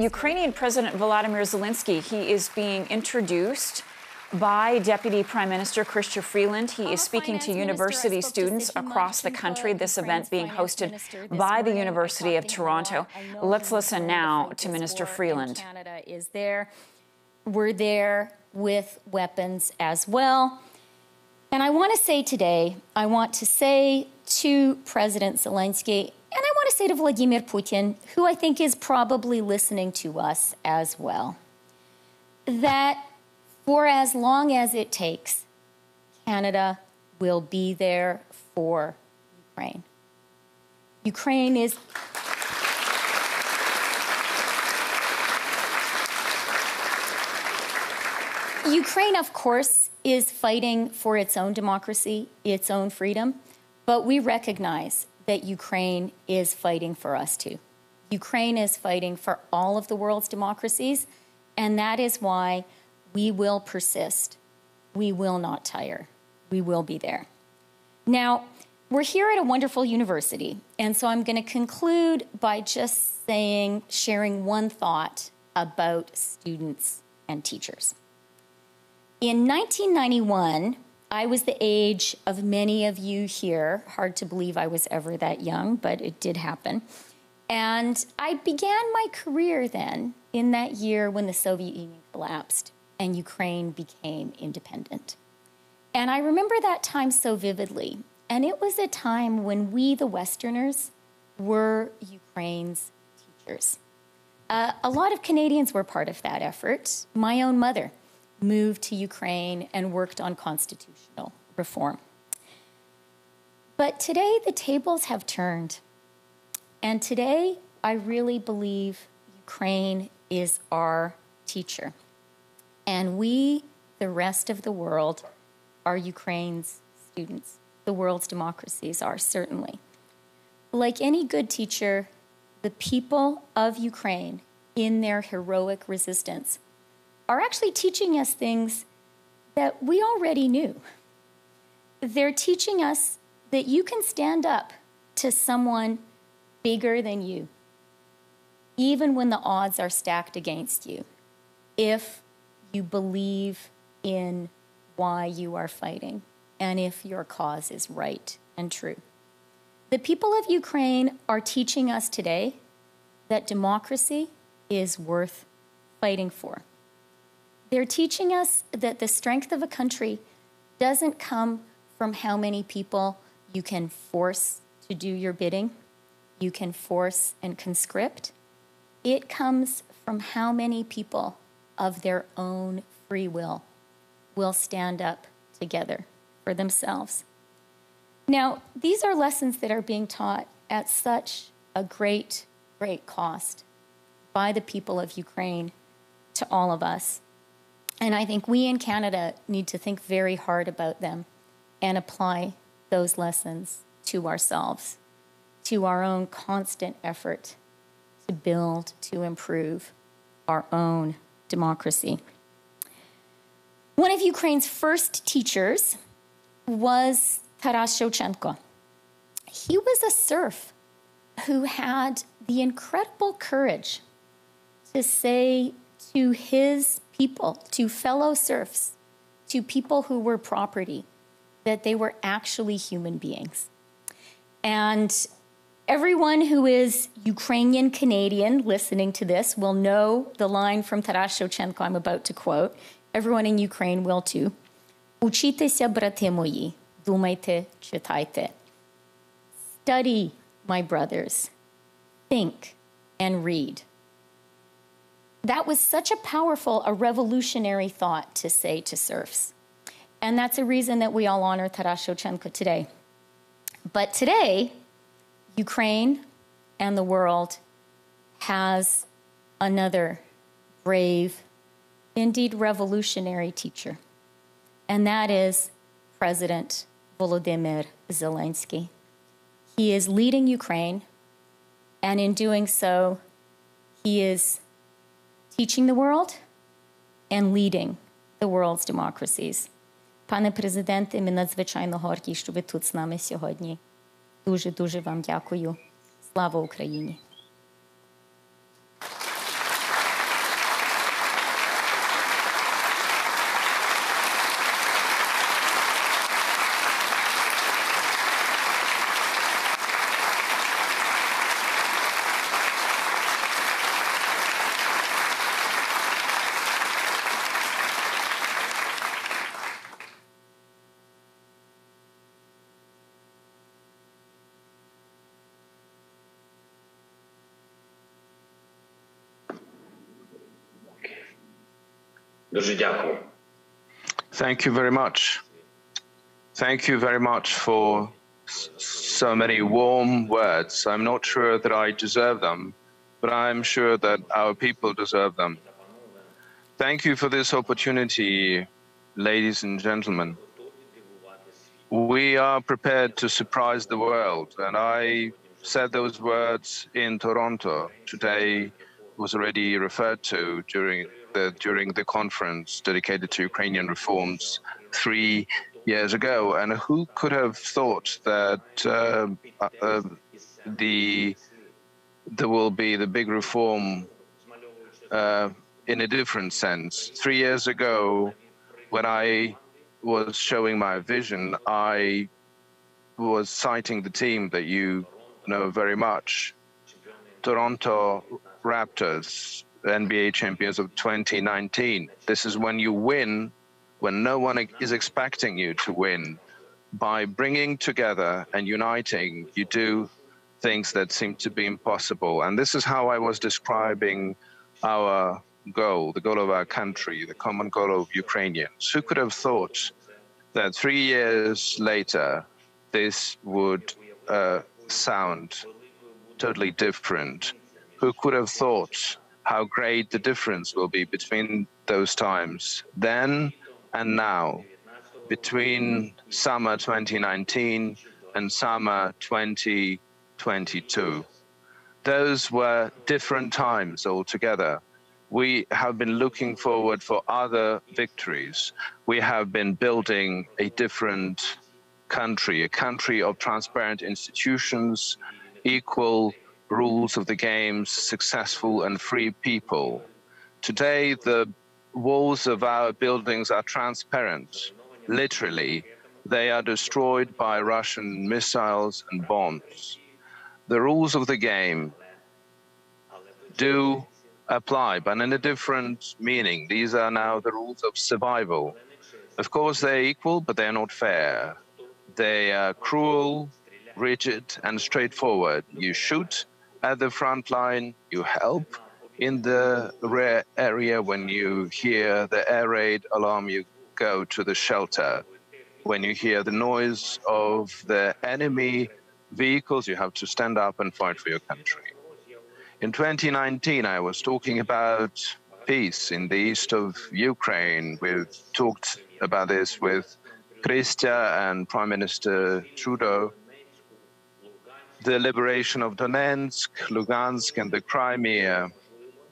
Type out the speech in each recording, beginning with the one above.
Ukrainian President Volodymyr Zelensky, he is being introduced by Deputy Prime Minister Chrystia Freeland. He is speaking to university students across the country. This event being hosted by the University of Toronto. Let's listen now to Minister Freeland. Canada is there. We're there with weapons as well. And I want to say today, I want to say to President Zelensky, say to Vladimir Putin, who I think is probably listening to us as well, that for as long as it takes, Canada will be there for Ukraine. Ukraine is. Ukraine, of course, is fighting for its own democracy, its own freedom, but we recognize that Ukraine is fighting for us too. Ukraine is fighting for all of the world's democracies, and that is why we will persist. We will not tire. We will be there. Now, we're here at a wonderful university, and so I'm going to conclude by just saying, sharing one thought about students and teachers. In 1991, I was the age of many of you here. Hard to believe I was ever that young, but it did happen. And I began my career then in that year when the Soviet Union collapsed and Ukraine became independent. And I remember that time so vividly. And it was a time when we, the Westerners, were Ukraine's teachers. Uh, a lot of Canadians were part of that effort. My own mother moved to Ukraine and worked on constitutional reform. But today, the tables have turned. And today, I really believe Ukraine is our teacher. And we, the rest of the world, are Ukraine's students. The world's democracies are, certainly. Like any good teacher, the people of Ukraine, in their heroic resistance, are actually teaching us things that we already knew. They're teaching us that you can stand up to someone bigger than you, even when the odds are stacked against you, if you believe in why you are fighting and if your cause is right and true. The people of Ukraine are teaching us today that democracy is worth fighting for. They're teaching us that the strength of a country doesn't come from how many people you can force to do your bidding, you can force and conscript. It comes from how many people of their own free will will stand up together for themselves. Now, these are lessons that are being taught at such a great, great cost by the people of Ukraine to all of us. And I think we in Canada need to think very hard about them and apply those lessons to ourselves, to our own constant effort to build, to improve our own democracy. One of Ukraine's first teachers was Taras Shevchenko. He was a serf who had the incredible courage to say to his people, to fellow serfs, to people who were property, that they were actually human beings. And Everyone who is Ukrainian Canadian listening to this will know the line from Taras Shevchenko I'm about to quote. Everyone in Ukraine will too. Учітеся, брати мої, думайте, читайте. Study, my brothers. Think and read. That was such a powerful, a revolutionary thought to say to serfs. And that's a reason that we all honor Taras Shevchenko today. But today, Ukraine and the world has another brave, indeed revolutionary teacher, and that is President Volodymyr Zelensky. He is leading Ukraine, and in doing so, he is teaching the world and leading the world's democracies. Пане президенте, ми надзвичайно горді, що ви тут з нами сьогодні. Дуже дуже вам дякую. Слава Україні! Дуже дякую. Thank you very much. Thank you very much for so many warm words. I'm not sure that I deserve them, but I'm sure that our people deserve them. Thank you for this opportunity, ladies and gentlemen. We are prepared to surprise the world, and I said those words in Toronto today was already referred to during the during the conference dedicated to Ukrainian reforms three years ago. And who could have thought that uh, uh, the there will be the big reform uh, in a different sense? Three years ago, when I was showing my vision, I was citing the team that you know very much, Toronto Raptors, NBA champions of 2019. This is when you win, when no one is expecting you to win. By bringing together and uniting, you do things that seem to be impossible. And this is how I was describing our goal, the goal of our country, the common goal of Ukrainians. Who could have thought that three years later, this would uh, sound totally different? Who could have thought how great the difference will be between those times, then and now, between summer 2019 and summer 2022? Those were different times altogether we have been looking forward for other victories. We have been building a different country, a country of transparent institutions, equal rules of the game, successful and free people. Today, the walls of our buildings are transparent. Literally, they are destroyed by Russian missiles and bombs. The rules of the game do apply, but in a different meaning. These are now the rules of survival. Of course, they're equal, but they're not fair. They are cruel, rigid, and straightforward. You shoot at the front line, you help in the rear area. When you hear the air raid alarm, you go to the shelter. When you hear the noise of the enemy vehicles, you have to stand up and fight for your country. In 2019, I was talking about peace in the east of Ukraine. We've talked about this with Chrystia and Prime Minister Trudeau. The liberation of Donetsk, Lugansk, and the Crimea.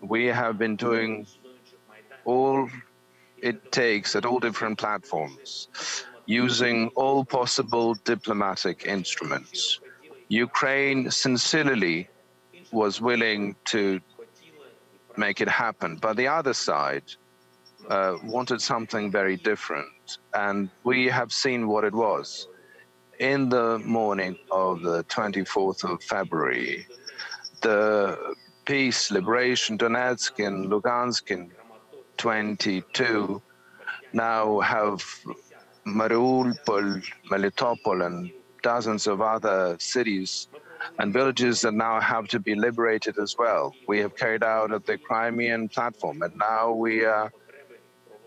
We have been doing all it takes at all different platforms, using all possible diplomatic instruments. Ukraine sincerely was willing to make it happen. But the other side uh, wanted something very different. And we have seen what it was. In the morning of the 24th of February, the peace, liberation, Donetsk and Lugansk in 22 now have Mariupol, Melitopol, and dozens of other cities and villages that now have to be liberated as well. We have carried out at the Crimean platform, and now we are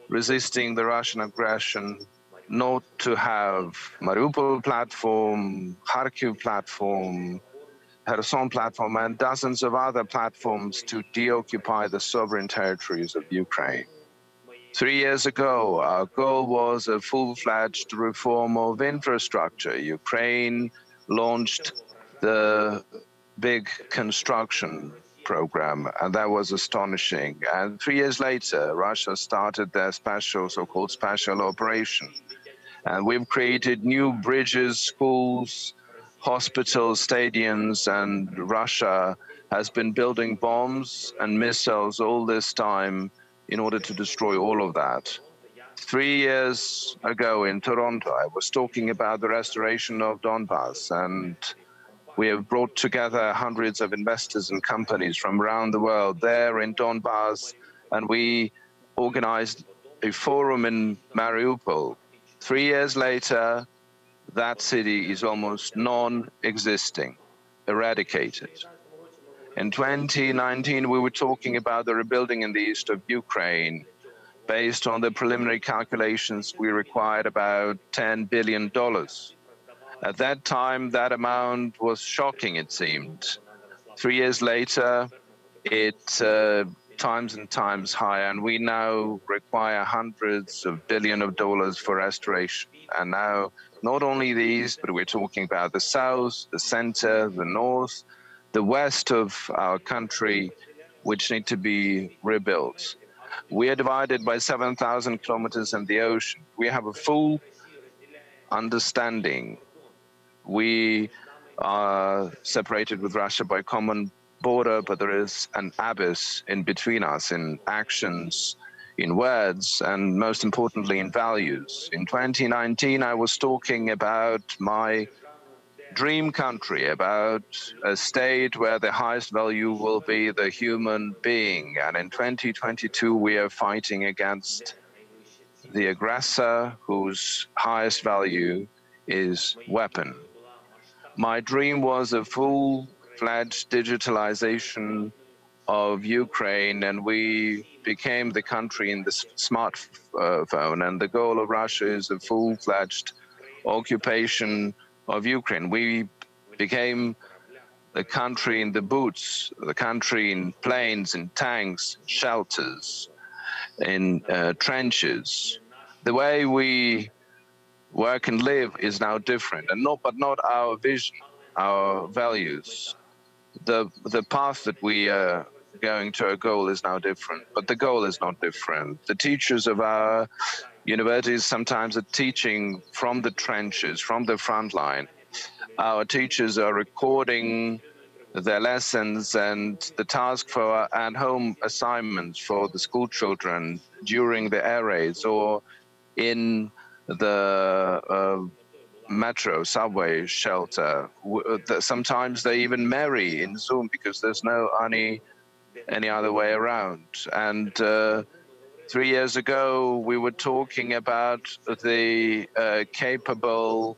resisting the Russian aggression not to have Mariupol platform, Kharkiv platform, Kherson platform, and dozens of other platforms to deoccupy the sovereign territories of Ukraine. Three years ago, our goal was a full-fledged reform of infrastructure. Ukraine launched the big construction program, and that was astonishing. And three years later, Russia started their special, so-called special operation. And we've created new bridges, schools, hospitals, stadiums, and Russia has been building bombs and missiles all this time in order to destroy all of that. Three years ago in Toronto, I was talking about the restoration of Donbass and we have brought together hundreds of investors and companies from around the world there in Donbass, and we organized a forum in Mariupol. Three years later, that city is almost non existing, eradicated. In 2019, we were talking about the rebuilding in the east of Ukraine. Based on the preliminary calculations, we required about $10 billion. At that time, that amount was shocking, it seemed. Three years later, it uh, times and times higher, and we now require hundreds of billion of dollars for restoration. And now, not only these, but we're talking about the south, the center, the north, the west of our country, which need to be rebuilt. We are divided by 7,000 kilometers in the ocean. We have a full understanding. We are separated with Russia by common border, but there is an abyss in between us in actions, in words, and most importantly, in values. In 2019, I was talking about my dream country, about a state where the highest value will be the human being. And in 2022, we are fighting against the aggressor whose highest value is weapon. My dream was a full fledged digitalization of Ukraine, and we became the country in the smartphone. And the goal of Russia is a full fledged occupation of Ukraine. We became the country in the boots, the country in planes, in tanks, shelters, in uh, trenches. The way we work and live is now different, and not, but not our vision, our values. The the path that we are going to a goal is now different, but the goal is not different. The teachers of our Universities sometimes are teaching from the trenches, from the front line. Our teachers are recording their lessons and the task for at home assignments for the school children during the air raids or in the uh, metro subway shelter. Sometimes they even marry in Zoom because there's no any any other way around. And uh, Three years ago, we were talking about the uh, capable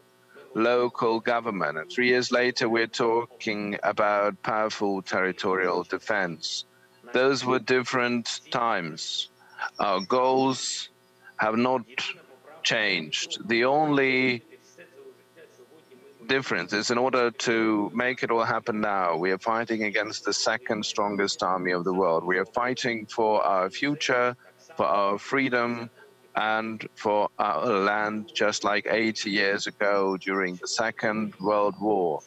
local government. And three years later, we're talking about powerful territorial defense. Those were different times. Our goals have not changed. The only difference is in order to make it all happen now, we are fighting against the second strongest army of the world. We are fighting for our future for our freedom and for our land, just like 80 years ago during the Second World War.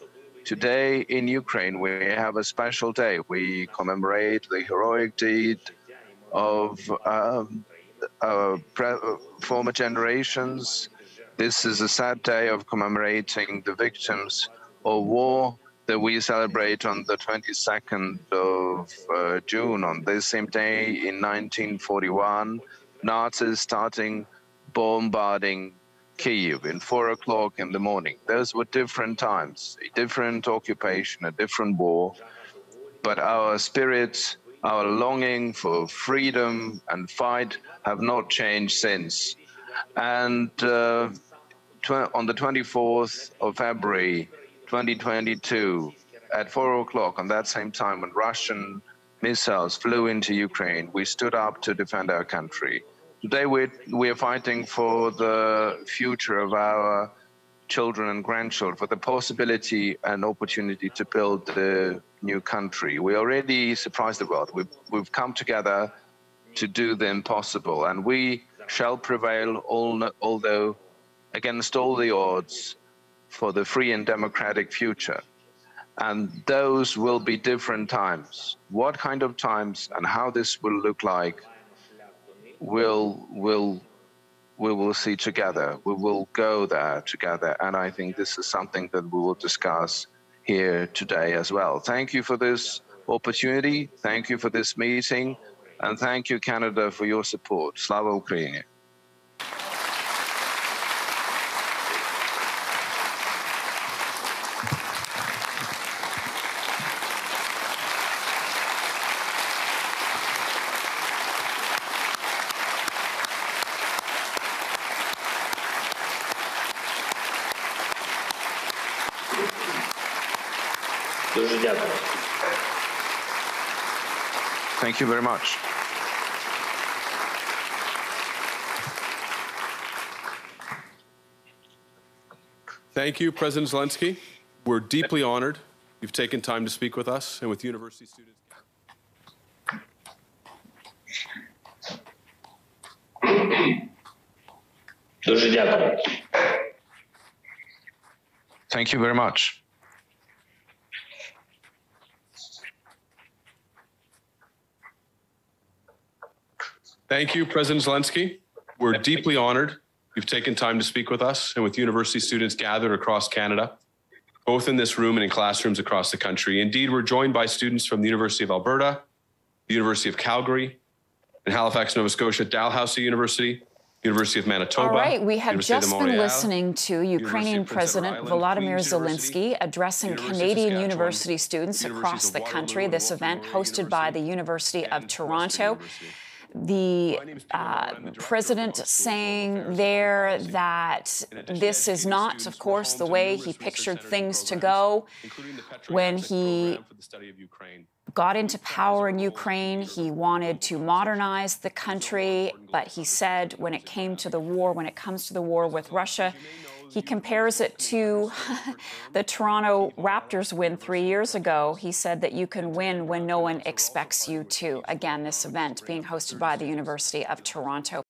Today in Ukraine, we have a special day. We commemorate the heroic deed of um, uh, former generations. This is a sad day of commemorating the victims of war that we celebrate on the 22nd of uh, June. On this same day in 1941, Nazis starting bombarding Kiev in four o'clock in the morning. Those were different times, a different occupation, a different war. But our spirits, our longing for freedom and fight have not changed since. And uh, on the 24th of February, 2022 at 4 o'clock on that same time when Russian missiles flew into Ukraine, we stood up to defend our country. Today we're, we're fighting for the future of our children and grandchildren, for the possibility and opportunity to build the new country. We already surprised the world. We've, we've come together to do the impossible, and we shall prevail, although against all the odds, for the free and democratic future. And those will be different times. What kind of times and how this will look like will will we will see together. We will go there together. And I think this is something that we will discuss here today as well. Thank you for this opportunity. Thank you for this meeting. And thank you, Canada, for your support. Slava Ukraini. Thank you very much. Thank you, President Zelensky. We're deeply honored you've taken time to speak with us and with university students. Дуже дякую. Thank you very much. Thank you, President Zelensky. We're deeply honored you've taken time to speak with us and with university students gathered across Canada, both in this room and in classrooms across the country. Indeed, we're joined by students from the University of Alberta, the University of Calgary, and Halifax, Nova Scotia, Dalhousie University, University of Manitoba. All right, we have University just been listening to Ukrainian of Prince Edward President Island, Volodymyr Queen's Zelensky addressing University Canadian university students across the country. This event hosted by the University of Toronto. The My name is Peter uh, Moore. I'm the director of president Law School of saying there that this is not, of course, the way he pictured things to go. when he Program for the study of Ukraine. got into power in Ukraine. He wanted to modernize the country, but he said when it came to the war, when it comes to the war with Russia, he compares it to the Toronto Raptors win three years ago. He said that you can win when no one expects you to. Again, this event being hosted by the University of Toronto.